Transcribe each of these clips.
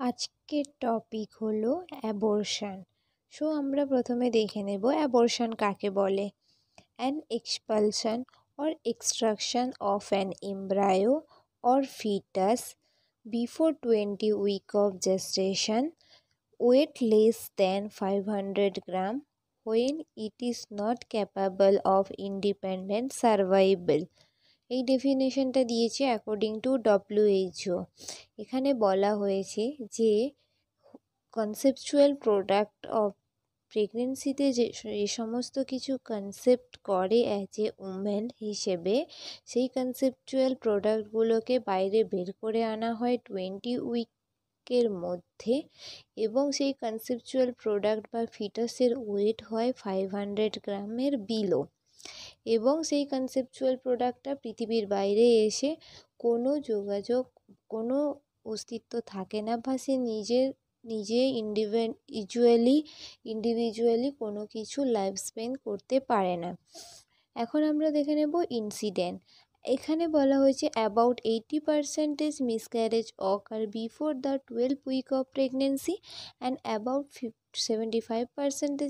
আজকের টপিক হলো abortion so, আমরা প্রথমে দেখে নেব অ্যাবর্শন কাকে বলে? An expulsion or extraction of an embryo or fetus before twenty week of gestation weight less than five hundred gram when it is not capable of independent survival এই ডেফিনেশনটা দিয়েছে according to WHO এখানে বলা হয়েছে যে conceptual product of প্রেগনেন্সিতে যে যে সমস্ত কিছু কনসেপ্ট করে অ্যাজ এ উমেন হিসেবে, সেই কনসেপচুয়াল প্রোডাক্টগুলোকে বাইরে বের করে আনা হয় টোয়েন্টি উইকের মধ্যে এবং সেই কনসেপচুয়াল প্রোডাক্ট বা ফিটাসের ওয়েট হয় ফাইভ হান্ড্রেড গ্রামের বিলো এবং সেই কনসেপচুয়াল প্রোডাক্টটা পৃথিবীর বাইরে এসে কোনো যোগাযোগ, কোনো অস্তিত্ব থাকে না বা সে নিজের নিজে ইন্ডিভিজুয়ালি ইন্ডিভিজুয়ালি কোনো কিছু লাইফ স্পেন করতে পারে না। এখন আমরা দেখে নেব ইনসিডেন্ট এখানে বলা হয়েছে about eighty percentage miscarriage occur before the twelve week of pregnancy and about ফিফ seventy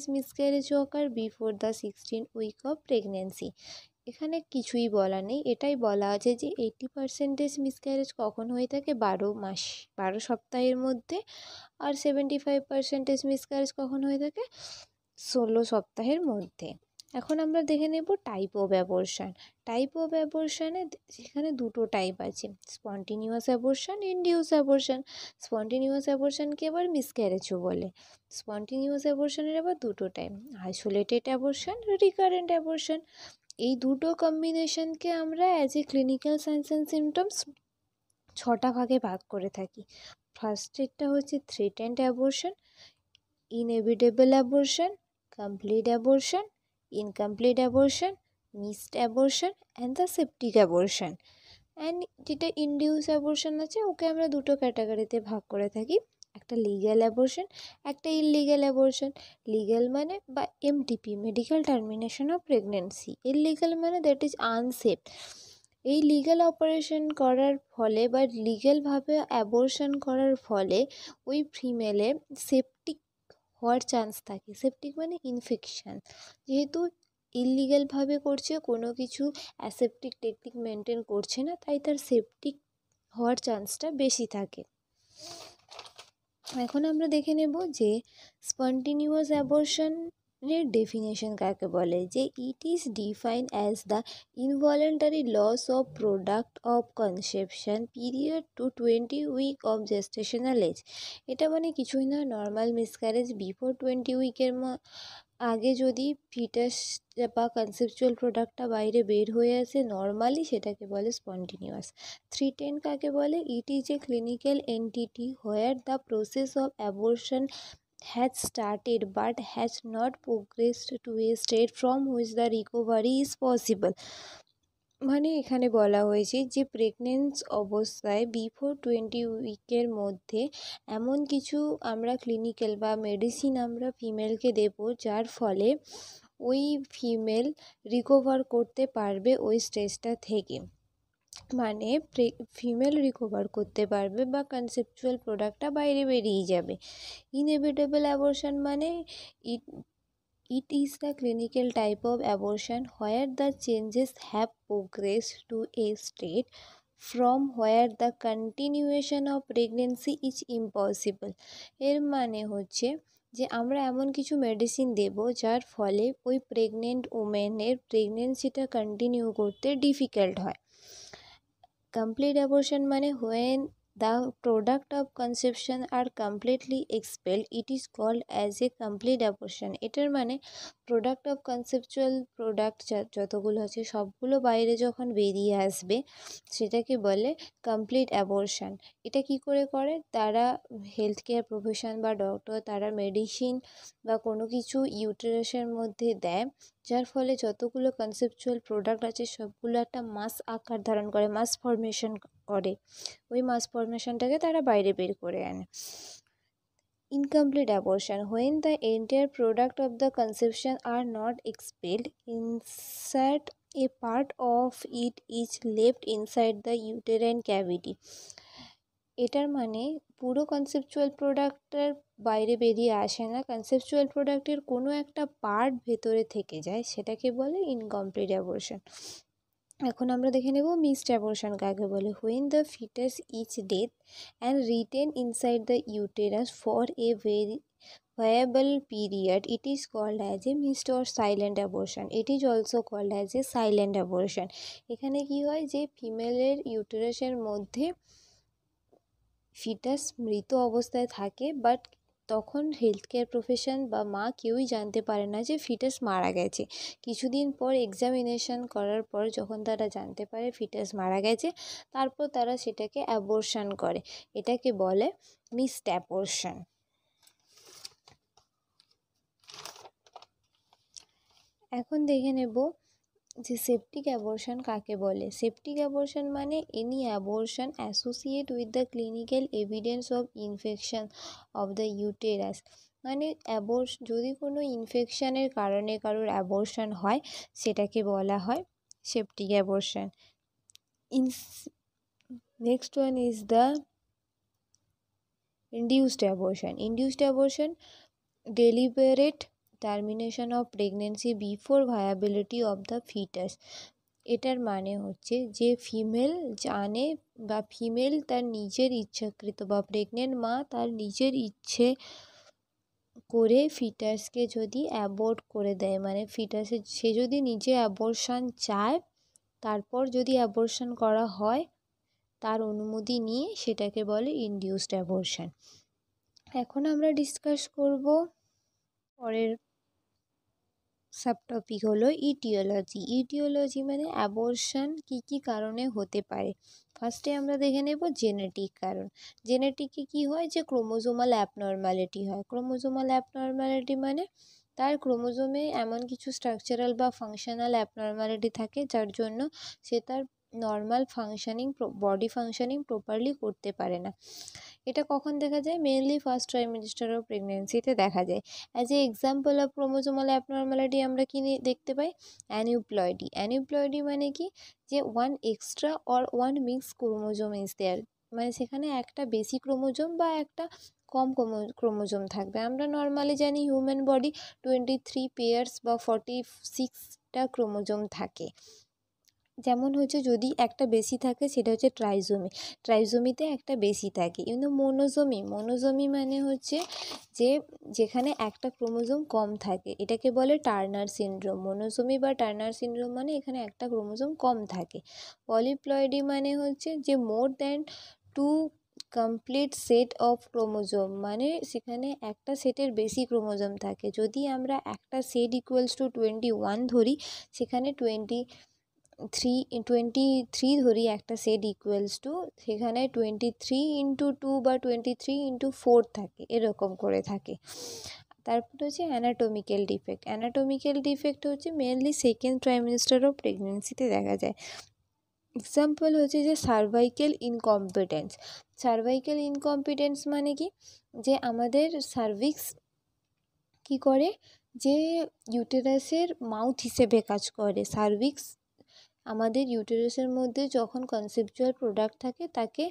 miscarriage occur before the sixteen week of pregnancy এখানে কিছুই বলা নেই। এটাই বলা আছে যে এইটি পার্সেন্টেজ মিসক্যারেজ কখন হয়ে থাকে? বারো মাস, বারো সপ্তাহের মধ্যে। আর সেভেন্টি ফাইভ পার্সেন্টেজ মিসক্যারেজ কখন হয়ে থাকে? ষোলো সপ্তাহের মধ্যে। এখন আমরা দেখে নেব type of abortion type of অ্যাবর্শনে সেখানে দুটো টাইপ আছে। Spontaneous abortion induced abortion spontaneous অ্যাবর্শনকে আবার মিসক্যারেজও বলে। স্পন্টিনিউয়াস অ্যাবর্শনের আবার দুটো type isolated abortion recurrent abortion এই দুটো কম্বিনেশনকে আমরা as a clinical signs and symptoms ছটা ভাগে ভাগ করে থাকি। ফার্স্টেরটা হচ্ছে threatened abortion inevitable abortion complete abortion incomplete abortion missed abortion and the septic abortion and যেটা ইনডিউস অ্যাবর্শন আছে, ওকে আমরা দুটো ক্যাটাগরিতে ভাগ করে থাকি। একটা লিগ্যাল অ্যাবর্শন একটা ইললিগ্যাল অ্যাবর্শন লিগ্যাল মানে বা MTP medical termination of pregnancy illegal মানে দ্যাট ইজ আনসেফ এই লিগ্যাল অপারেশন করার ফলে বা লিগ্যালভাবে অ্যাবর্শন করার ফলে ওই ফিমেলে সেপটিক হওয়ার চান্স থাকে। সেপটিক মানে ইনফেকশান যেহেতু ইললিগ্যালভাবে করছে, কোনো কিছু অ্যাসেপটিক টেকনিক মেনটেন করছে না, তাই তার সেপটিক হওয়ার চান্সটা বেশি থাকে। এখন আমরা দেখে নেব যে স্পন্টিনিউয়াস অ্যাবর্শনের ডেফিনেশন কাকে বলে? যে it is define as the involuntary loss of product of conception period to twenty week of gestational age এটা মানে কিছুই না নর্মাল মিসক্যারেজ বিফোর টোয়েন্টি উইকের আগে যদি ফিটাস বা কনসেপচুয়াল প্রোডাক্টটা বাইরে বের হয়ে আসে নর্মালি সেটাকে বলে স্পন্টিনিউয়াস থ্রি টেন কাকে বলে? It is a clinical entity where the process of abortion has started but has not progressed to a state from which the recovery is possible মানে এখানে বলা হয়েছে যে প্রেগনেন্স অবস্থায় বিফোর টোয়েন্টি উইকের মধ্যে এমন কিছু আমরা ক্লিনিক্যাল বা মেডিসিন আমরা ফিমেলকে দেব, যার ফলে ওই ফিমেল রিকভার করতে পারবে ওই স্টেজটা থেকে। মানে ফিমেল রিকভার করতে পারবে বা কনসেপচুয়াল প্রোডাক্টটা বাইরে বেরিয়ে যাবে। ইনএভিটেবল অ্যাবর্শন মানে ইট It is the clinical type of abortion where the changes have progressed to a state from where the continuation of pregnancy is impossible এর মানে হচ্ছে যে আমরা এমন কিছু মেডিসিন দেব যার ফলে ওই প্রেগনেন্ট ওমেনের প্রেগনেন্সিটা কন্টিনিউ করতে ডিফিকাল্ট হয়। কমপ্লিট অ্যাবর্শন মানে when the product of conception are completely expelled it is called as a complete abortion এটার মানে প্রোডাক্ট অফ কনসেপচুয়াল প্রোডাক্ট যতগুলো আছে সবগুলো বাইরে যখন বেরিয়ে আসবে, সেটাকে বলে কমপ্লিট অ্যাবর্শন এটা কি করে করে? তারা হেলথ কেয়ার প্রফেশন বা ডক্টর তারা মেডিসিন বা কোনো কিছু ইউটেরাসের মধ্যে দেয়, যার ফলে যতগুলো কনসেপচুয়াল প্রোডাক্ট আছে সবগুলো একটা মাস আকার ধারণ করে মাস ফরমেশন করে। ওই মাস ফরমেশনটাকে তারা বাইরে বের করে আনে। Incomplete abortion when the entire product of the conception are not expelled insert a part of it is left inside the uterine cavity এটার মানে পুরো কনসেপচুয়াল প্রোডাক্টের বাইরে বেরিয়ে আসে না কনসেপচুয়াল প্রোডাক্টের কোনো একটা পার্ট ভেতরে থেকে যায় সেটাকে বলে ইনকমপ্লিট অ্যাবর্শন এখন আমরা দেখে নেব মিসড অ্যাবর্শন কাকে বলে। When the fetus is dead and retained inside the uterus for a very viable period it is called as a missed or silent abortion. It is also called as a silent abortion. এখানে কি হয় যে ফিমেলের ইউটেরাসের মধ্যে foetus মৃত অবস্থায় থাকে but তখন health care profession বা মা কেউই জানতে পারে না যে ফিটাস মারা গেছে। কিছুদিন পর এক্সামিনেশন করার পর যখন তারা জানতে পারে ফিটাস মারা গেছে, তারপর তারা সেটাকে অ্যাবর্শন করে। এটাকে বলে মিসড অ্যাবর্শন এখন দেখে নেব যে সেপটিক অ্যাবর্শন কাকে বলে? সেপটিক অ্যাবর্শন মানে any abortion associate with the clinical evidence of infection of the uterus মানে অ্যাবর্স যদি কোনো ইনফেকশানের কারণে কারোর অ্যাবর্শন হয়, সেটাকে বলা হয় septic abortion ins next one is the induced abortion induced abortion deliberate termination of pregnancy before viability of the fetus এটার মানে হচ্ছে যে ফিমেল জানে বা ফিমেল তার নিজের ইচ্ছাকৃত বা প্রেগনেন্ট মা তার নিজের ইচ্ছে করে ফিটাসকে যদি অ্যাবোর্ট করে দেয় মানে ফিটাসে সে যদি নিজে অ্যাবর্শন চায়, তারপর যদি অ্যাবর্শন করা হয়, তার অনুমতি নিয়ে সেটাকে বলে ইনডিউসড অ্যাবর্শন এখন আমরা ডিসকাস করব পরের সাবটপিক হলো ইটিওলজি ইটিওলজি মানে অ্যাবর্শন কী কী কারণে হতে পারে? ফার্স্টে আমরা দেখে নেব জেনেটিক কারণ। জেনেটিকে কি হয় যে ক্রোমোজোমাল অ্যাবনর্ম্যালিটি হয়। ক্রোমোজোমাল অ্যাবনর্ম্যালিটি মানে তার ক্রোমোজোমে এমন কিছু স্ট্রাকচারাল বা ফাংশনাল অ্যাবনর্ম্যালিটি থাকে যার জন্য সে তার normal functioning body functioning properly করতে পারে না। এটা কখন দেখা যায়? মেনলি ফার্স্ট ট্রাইমিস্টার অফ প্রেগনেন্সিতে দেখা যায়। As a example of chromosomal abnormality আমরা কি দেখতে পাই? অ্যানিউপ্লয়েডি অ্যানিউপ্লয়েডি মানে কি? যে one extra or one mix chromosome is there মানে সেখানে একটা বেশি ক্রোমোজোম বা একটা কম ক্রোমোজোম থাকবে। আমরা নর্মালি জানি human body twenty three pairs বা ফর্টি সিক্সটা ক্রোমোজোম থাকে। যেমন হচ্ছে যদি একটা বেশি থাকে সেটা হচ্ছে ট্রাইজোমি। ট্রাইজোমিতে একটা বেশি থাকে। কিন্তু মনোজোমি। মনোজোমি মানে হচ্ছে যে যেখানে একটা ক্রোমোজোম কম থাকে। এটাকে বলে টার্নার সিনড্রোম। মনোজোমি বা টার্নার সিনড্রোম মানে এখানে একটা ক্রোমোজোম কম থাকে। পলিপ্লয়েডি মানে হচ্ছে যে more than two complete set of chromosome. মানে সেখানে একটা সেটের বেশি ক্রোমোজোম থাকে। যদি আমরা একটা set equals to twenty one ধরি, সেখানে টোয়েন্টি থ্রি টোয়েন্টি থ্রি ধরি একটা সেট ইকুয়ালস টু সেখানে টোয়েন্টি থ্রি ইন্টু টু বা টোয়েন্টি থ্রি ইন্টু ফোর থাকে, এরকম করে থাকে। তারপর হচ্ছে অ্যানাটমিক্যাল ডিফেক্ট অ্যানাটমিক্যাল ডিফেক্ট হচ্ছে মেনলি সেকেন্ড ট্রাইমিস্টার অফ প্রেগনেন্সিতে দেখা যায়। এক্সাম্পল হচ্ছে যে সার্ভাইকেল ইনকম্পিটেন্স সার্ভাইকেল ইনকম্পিটেন্স মানে কি? যে আমাদের সার্ভিক্স কি করে? যে ইউটেরাসের মাউথ হিসেবে কাজ করে সার্ভিক্স আমাদের ইউটেরাসের মধ্যে যখন কনসেপচুয়াল প্রোডাক্ট থাকে, তাকে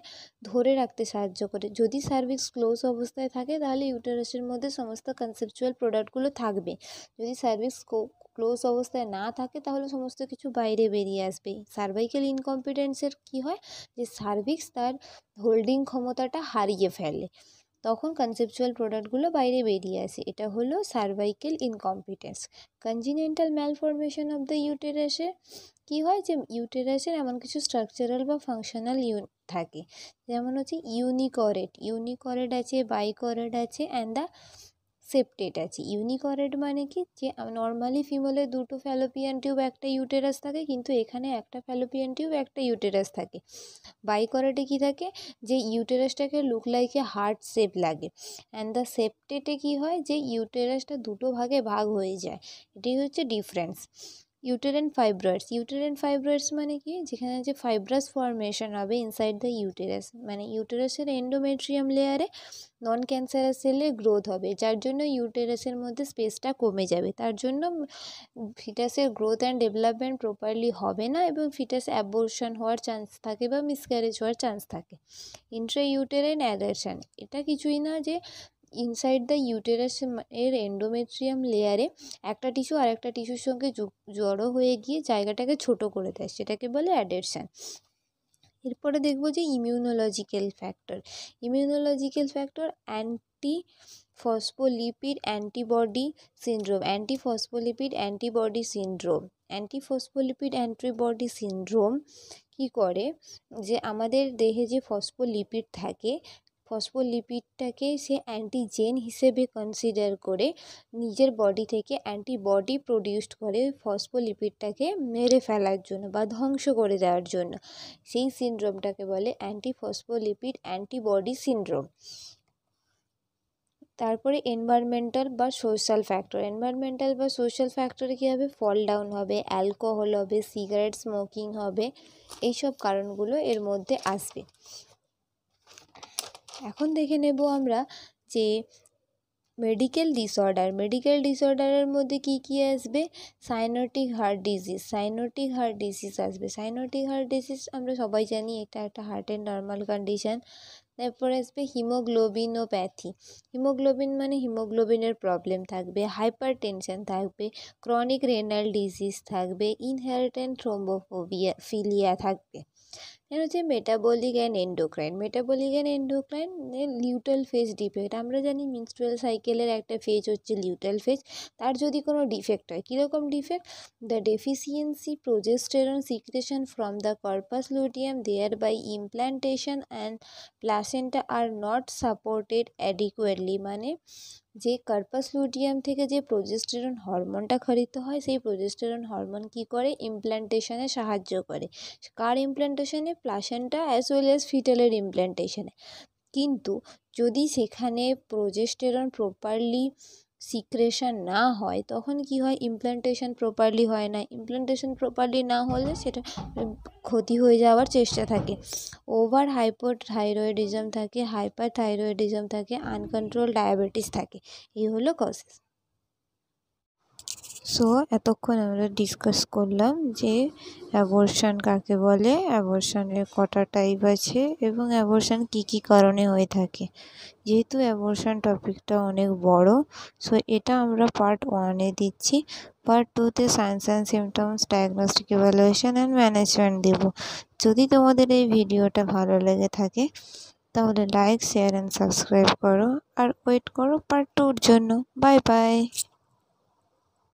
ধরে রাখতে সাহায্য করে। যদি সার্ভিক্স ক্লোজ অবস্থায় থাকে, তাহলে ইউটেরাসের মধ্যে সমস্ত কনসেপচুয়াল প্রোডাক্টগুলো থাকবে। যদি সার্ভিক্স ক্লোজ অবস্থায় না থাকে, তাহলে সমস্ত কিছু বাইরে বেরিয়ে আসবে। সার্ভাইকেল ইনকম্পিটেন্সের কি হয়? যে সার্ভিক্স তার হোল্ডিং ক্ষমতাটা হারিয়ে ফেলে। তখন কনসেপচুয়াল প্রোডাক্টগুলো বাইরে বেরিয়ে আসে। এটা হলো cervical incompetence congenital malformation of the ইউটেরাসে কী হয় যে ইউটেরাসের এমন কিছু স্ট্রাকচারাল বা ফাংশনাল ইউ থাকে। যেমন হচ্ছে ইউনিকরেট ইউনিকরেট আছে বাইকরেট আছে অ্যান্ড দ্য সেপ্টেট আছে। ইউনিকরেট মানে কি? যে নর্মালি ফিমেলের দুটো ফ্যালোপিয়ান টিউব একটা ইউটেরাস থাকে, কিন্তু এখানে একটা ফ্যালোপিয়ান টিউব একটা ইউটেরাস থাকে। বাইকরেটে কি থাকে? যে ইউটেরাসটাকে look like a heart shape লাগে। অ্যান্ড দ্য সেপ্টেটে কি হয়? যে ইউটেরাসটা দুটো ভাগে ভাগ হয়ে যায়। এটাই হচ্ছে difference uterine fibroids uterine fibroids মানে কি? যেখানে যে ফাইব্রাস ফর্মেশন হবে ইনসাইড দ্য ইউটেরাস মানে ইউটেরাসের এন্ডোমেট্রিয়াম লেয়ারে নন ক্যান্সারাস সেলের গ্রোথ হবে, যার জন্য ইউটেরাসের মধ্যে স্পেসটা কমে যাবে। তার জন্য ফিটাসের গ্রোথ অ্যান্ড ডেভেলপমেন্ট প্রপারলি হবে না এবং ফিটাস অ্যাবর্শন হওয়ার চান্স থাকে বা মিসক্যারেজ হওয়ার চান্স থাকে। ইন্ট্রা ইউটেরেন অ্যাডারশান এটা কিছুই না যে ইনসাইড দ্য ইউটেরাস এর এন্ডোমেট্রিয়াম লেয়ারে একটা টিস্যু আর একটা টিস্যুর সঙ্গে জড়ো হয়ে গিয়ে জায়গাটাকে ছোট করে দেয়, সেটাকে বলে অ্যাডেরশান এরপরে দেখব যে immunological factor immunological factor anti phospholipid antibody syndrome anti phospholipid antibody syndrome anti phospholipid antibody syndrome কী করে? যে আমাদের দেহে যে ফসফোলিপিড থাকে ফসফোলিপিডটাকে সে অ্যান্টিজেন হিসেবে কনসিডার করে নিজের বডি থেকে অ্যান্টিবডি প্রডিউসড করে ফসফোলিপিডটাকে মেরে ফেলার জন্য বা ধ্বংস করে দেওয়ার জন্য। সেই সিনড্রোমটাকে বলে অ্যান্টি ফসফোলিপিড অ্যান্টিবডি সিনড্রোম তারপরে এনভায়রনমেন্টাল বা সোশ্যাল ফ্যাক্টর এনভায়রনমেন্টাল বা সোশ্যাল ফ্যাক্টরে কী হবে ফল ডাউন হবে অ্যালকোহল হবে সিগারেট স্মোকিং হবে, এইসব কারণগুলো এর মধ্যে আসবে। এখন দেখে নেব আমরা যে মেডিকেল ডিসঅর্ডার মেডিকেল ডিসঅর্ডারের মধ্যে কি কি আসবে? Cyanotic heart disease cyanotic heart disease আসবে। সাইনোটিক হার্ট ডিজিজ আমরা সবাই জানি এটা একটা হার্টের নর্মাল কন্ডিশন তারপরে আসবে হিমোগ্লোবিনোপ্যাথি হিমোগ্লোবিন মানে হিমোগ্লোবিনের প্রবলেম থাকবে হাইপার টেনশন থাকবে ক্রনিক রেনাল ডিজিজ থাকবে ইনহেরিটেন্ট থ্রোম্বোফোবিয়া ফিলিয়া থাকবে। এর হচ্ছে metabolic and endocrine metabolic and endocrine luteal phase defect আমরা জানি মিনস্ট্রুয়াল সাইকেলের একটা ফেজ হচ্ছে লিউটাল ফেজ তার যদি কোনো ডিফেক্ট হয়, কীরকম defect the deficiency progesterone secretion from the corpus luteum thereby implantation and placenta are not supported adequately মানে যে কার্পাস লুটিয়াম থেকে যে প্রোজেস্টেরন হরমোনটা খরিত হয়, সেই প্রোজেস্টেরন হরমোন কি করে? ইমপ্ল্যান্টেশনে সাহায্য করে। কার ইমপ্ল্যান্টেশনে প্লাসেন্টা অ্যাজ ওয়েল অ্যাজ ফিটেলের ইমপ্ল্যান্টেশনে কিন্তু যদি সেখানে প্রোজেস্টেরন প্রপারলি সিক্রেশন না হয়, তখন কি হয়? ইমপ্লান্টেশন প্রপারলি হয় না। ইমপ্ল্যান্টেশন প্রপারলি না হলে সেটা ক্ষতি হয়ে যাওয়ার চেষ্টা থাকে। ওভার হাইপো থাইরয়েডিজম থাকে হাইপার থাইরয়েডিজম থাকে আনকন্ট্রোল ডায়াবেটিস থাকে। এই হলো কজেস সো এতক্ষণ আমরা ডিসকাস করলাম যে অ্যাবর্শন কাকে বলে অ্যাবর্শনের কটা টাইপ আছে এবং অ্যাবর্শন কি কি কারণে হয়ে থাকে। যেহেতু অ্যাবর্শন টপিকটা অনেক বড় সো এটা আমরা পার্ট ওয়ানে দিচ্ছি। পার্ট টুতে signs and symptoms diagnostic evaluation and management দেব। যদি তোমাদের এই ভিডিওটা ভালো লেগে থাকে, তাহলে লাইক শেয়ার অ্যান্ড সাবস্ক্রাইব করো। আর ওয়েট করো পার্ট টুর জন্য। Bye bye